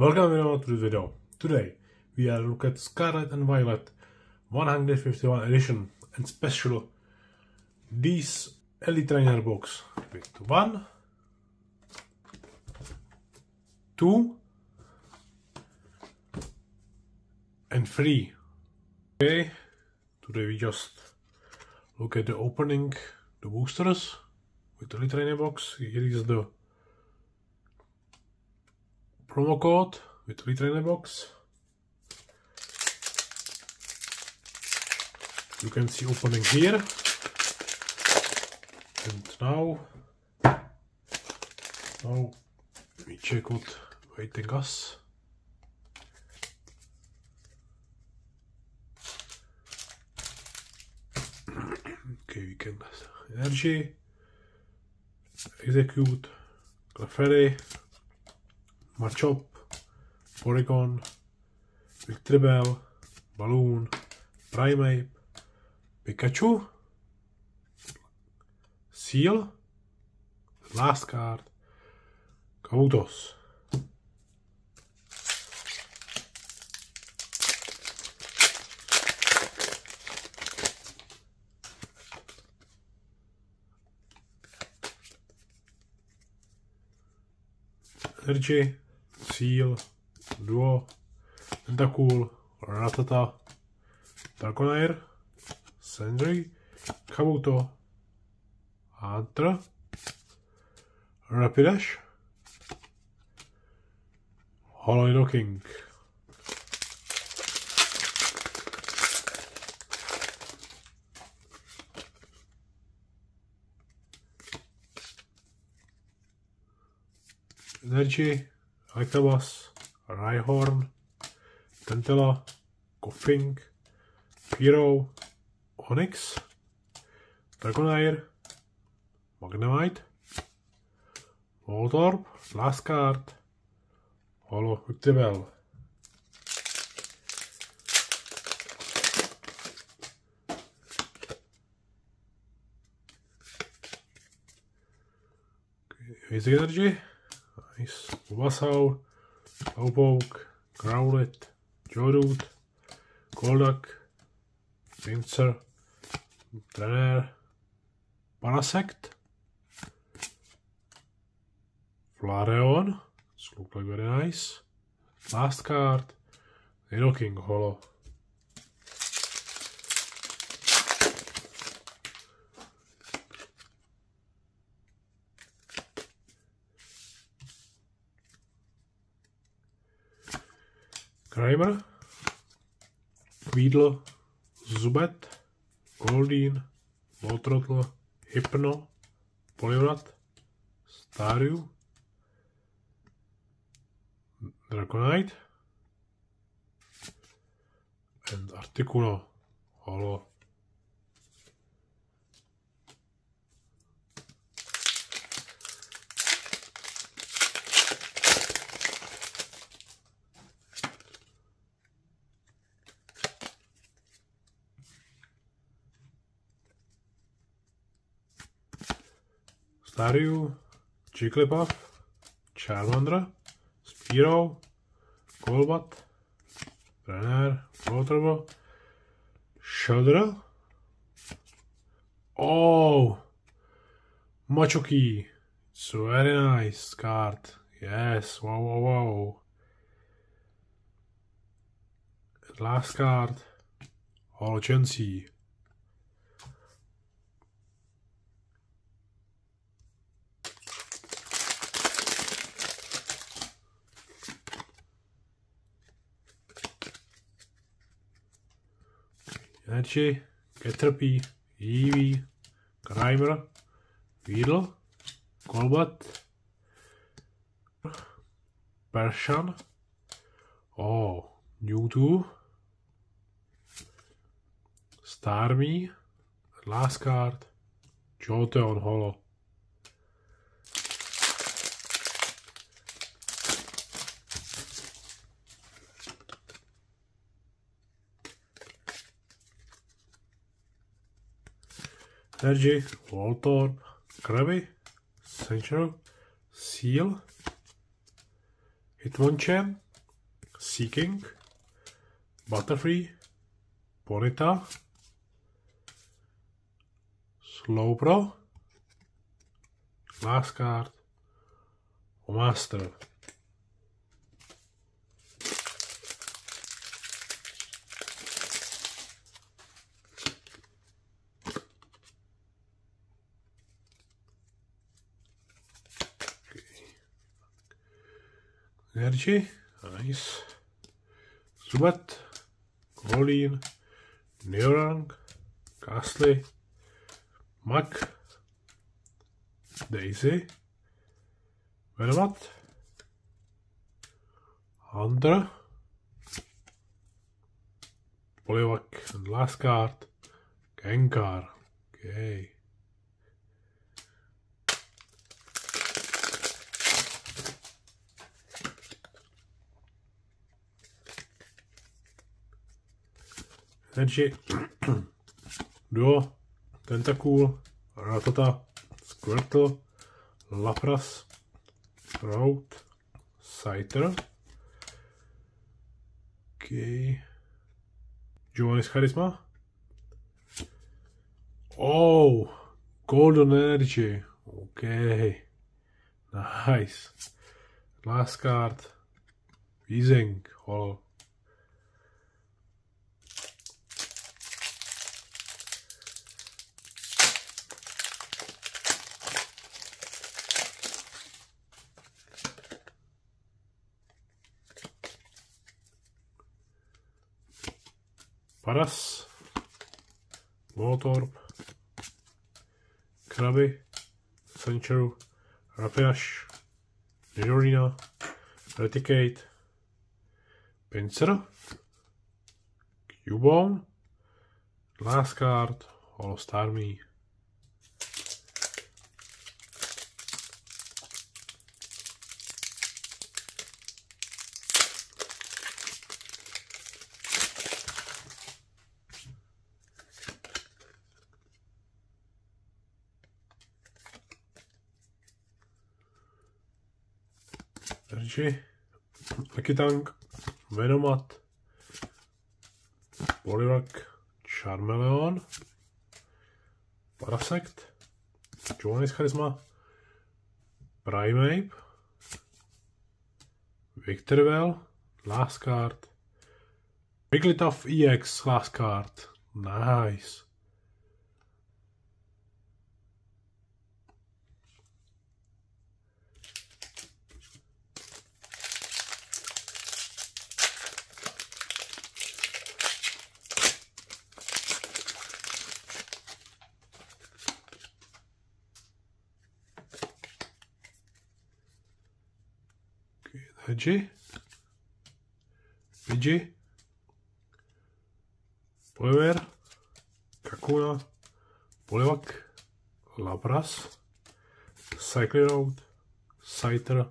Welcome everyone to this video. Today we are look at Scarlet and Violet 151 edition and special this Elite Trainer box with one, two, and three. Okay, today we just look at the opening the boosters with the Elite Trainer box. Here is the promo code with retrainer box. You can see opening here. And now, now we check what waiting us. Okay, we can energy, execute, Clefairy, Machop, Porygon, Victreebel, Balloon, Primeape, Pikachu, Seal, last card, Kautos. Energy, Seal, Duo, Tentacool, Ratata, Dragonair, Sentry, Kabuto, Hunter, Rapidash, Hollow King. Energy, Electabuzz, Rhyhorn, Tentela, Koffing, Hero, Onyx, Dragonair, Magnemite, Voltorb, last card, Holo Victreebel. Basic Energy, nice, Bulbasaur, Slowpoke, Growlithe, Geodude, Golduck, Pinsir, Trainer, Parasect, Flareon, this look like very nice, last card, King Holo. Kramer, Weedle, Zubet, Goldeen, Moltrotl, Hypno, Poliwrath, Staryu, Dragonite and Articuno Holo. Staryu, Jigglypuff, Charmander, Spearow, Golbat, Trainer, Voltorbo, Shudder. Oh! Machoki. It's a very nice card. Yes, wow, wow, wow. Last card, Hologency. Energy, Caterpie, Eevee, Grimer, Weedle, Golbat, Pershan, oh, Mewtwo, Starmie, last card, Jolteon Holo. Energy, Voltorb, Krabby, Central, Seal, Hitmonchan, Seeking, Butterfree, Ponita, Slowbro, Last Card, Master. Energy, nice. Zubat, Colleen, Neorang, Castley, Mac, Daisy, Venomat, Hunter, Poliwag, and last card, Gengar. Okay. Takže Duo, Tentacool, Ratata, Squirtle, Lapras, Road, Scyther, okay. Giovanni's Charisma. Oh, Golden Energy. Okay. Nice. Last card. Weezing. Holo. Paras, Motorp, Krabi, Sencheru, Rapiash, Nidorina, Reticate, Pinsir, Cubone, Last Card, Holostarmie. Takže Tank, Venomat, Poliwag, Charmeleon, Parasect, Johannes Charisma, Primeape, Victorville, Last Card, Wigglytuff EX Last Card, nice. Hedži, Pidgey, Poliver, Kakuna, Poliwag, Lapras, Cycleroad, Scyther,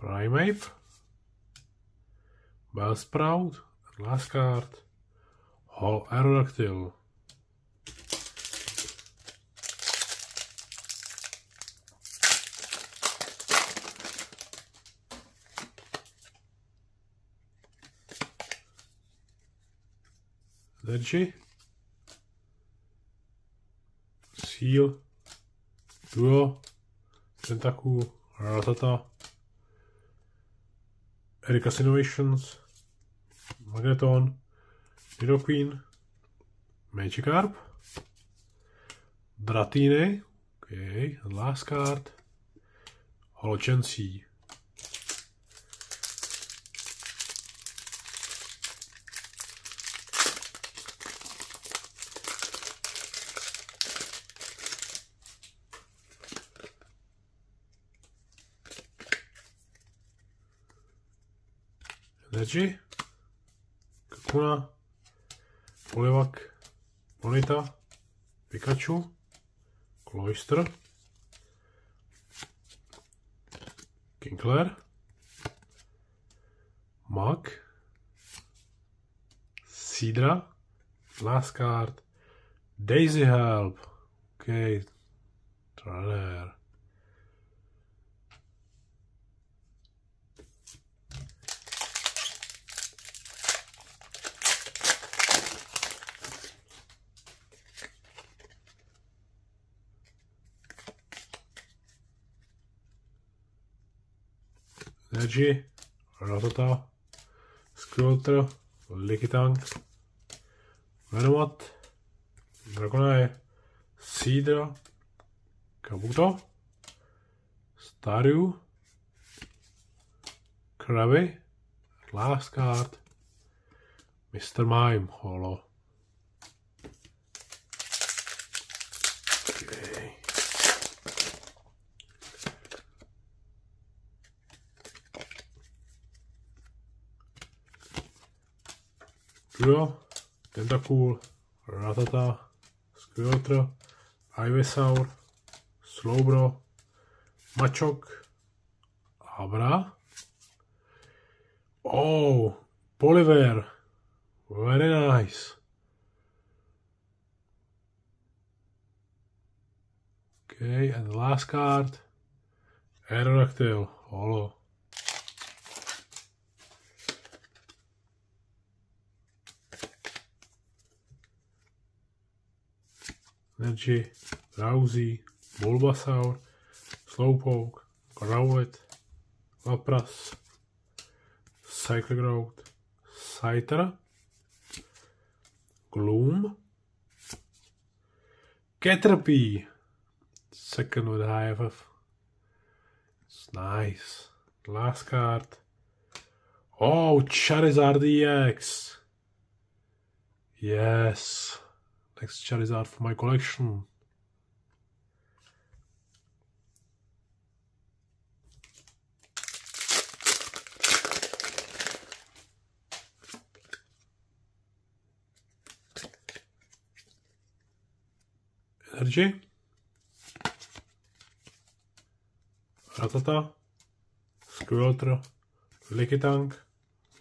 Primeape, Bellsprout, last card, Hall Aerodactyl. Energy, Seal, Duo, Tentacool, Ratata, Erika's Innovations, Magneton, Nidoqueen, Magikarp, Dratini, okay, last card, Holochansey. Energy, Kakuna, Poliwag, Monita, Pikachu, Cloyster, Kinkler, Mug, Sidra, last card, Daisy Help, okay, Trainer. Energy, Ratata, Squilter, Likitank, Venomat, Dragonite, Seedra, Kabuto, Staryu, Krabby, Last Card, Mr. Mime, Holo. Duo, Tentacool, Ratata, Squirtle, Ivysaur, Slowbro, Machok, Abra. Oh, Polyver. Very nice. Okay, and the last card, Aerodactyl, holo. Energy, Rousey, Bulbasaur, Slowpoke, Growlithe, Lapras, Cyclogrowth, Scyther, Gloom, Caterpie, second with high FF. It's nice. Last card. Oh, Charizard EX. Yes. Next Charizard for my collection. Energy. Ratata. Squirtle. Lickitung.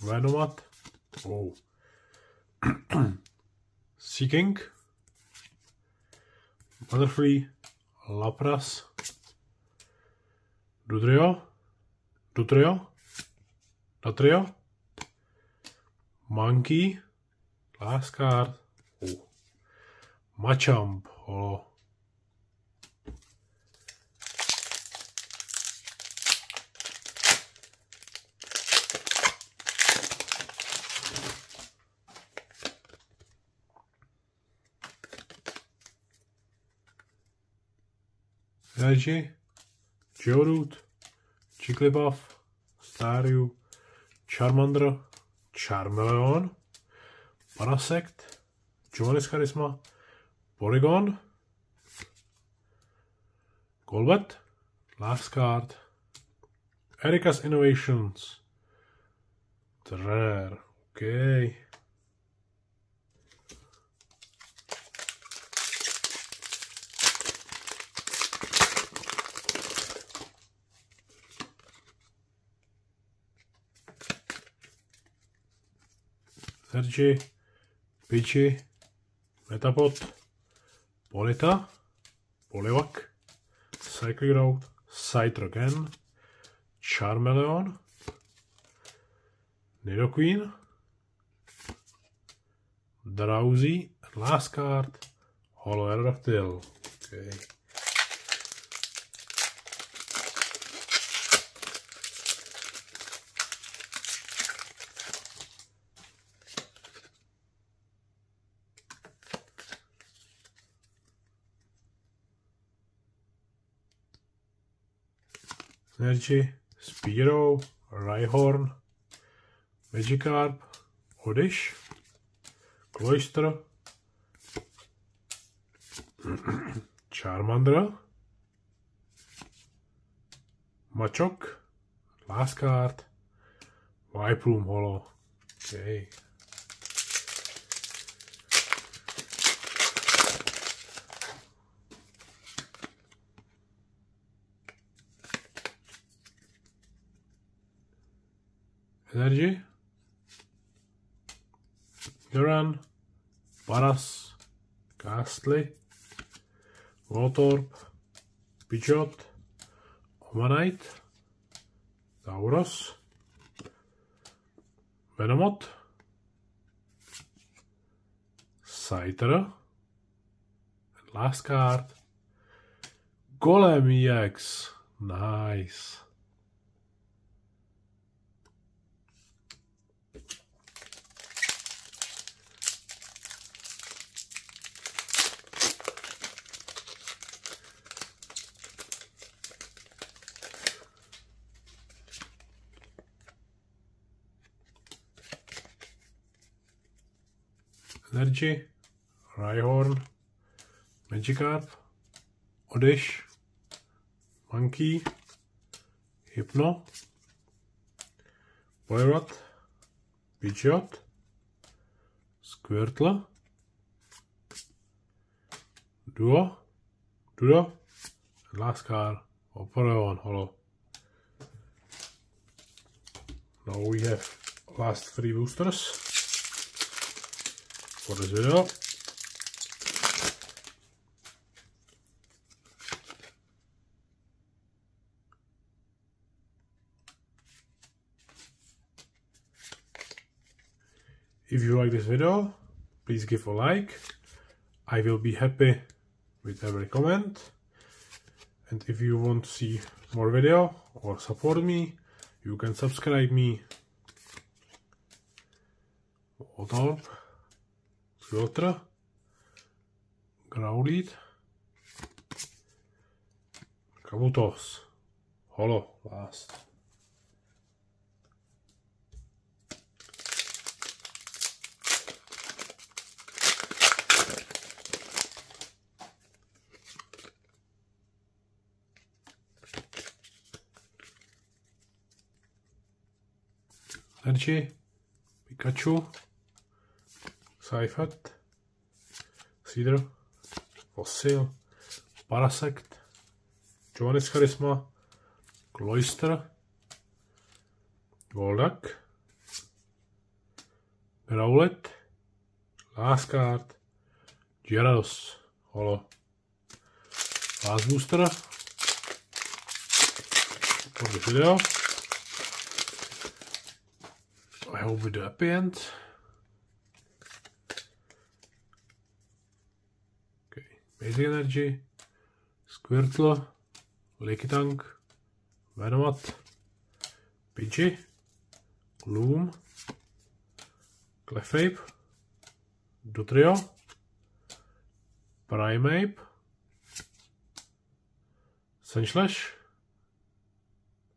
Venomat. Oh. Seeking. Butterfree. Lapras. Dudrio. Dutrio. Dutrio. Monkey. Last card. Oh. Machamp. Energy, Geodude, Jigglypuff, Staryu, Charmander, Charmeleon, Parasect, Jonas Charisma, Porygon, Golbat, last card, Erika's Innovations, rare, okay. Sergi, Pichi, Metapod, Polita, Poliwak, Cyclogrowth, Cytrogen, Charmeleon, Nidoqueen, Drowsy, last card, Holo Aerodactyl. Okay. Energy, Spearow, Rhyhorn, Magikarp, Oddish, Cloyster, Charmander, Machok, last card, Holo. Okay. Energy, Duran, Paras, Ghastly, Voltorb, Pidgeot, Omanite, Tauros, Venomot, Scyther, and last card, Golem EX. Nice. Energy, Rhyhorn, Magikarp, Odish, Monkey, Hypno, Poirot, Pidgeot, Squirtle, Duo, Duo, and last card, Vaporeon Holo. Now we have last three boosters video. If you like this video, please give a like. I will be happy with every comment. And if you want to see more video or support me, you can subscribe me. Otorp, Filter, Growlithe, Kabutos, Holo, last. Energy, Pikachu, Seifert, Cedar, Fossil, Parasect, Johannes Charisma, Cloyster, Golduck, Growlet, Last Card, Gyarados, Holo, Last Booster, the video. I hope we do happy end. Okay, Basic Energy, Squirtle, Lickitung, Venomoth, Pidgey, Gloom, Clefairy, Dutrio, Primeape, Sunslash,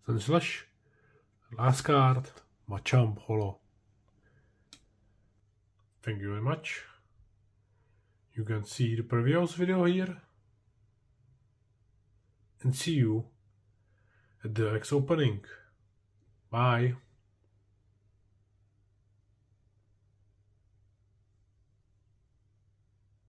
Sunslash, last card, Machamp Holo. Thank you very much. You can see the previous video here. And see you at the X opening. Bye.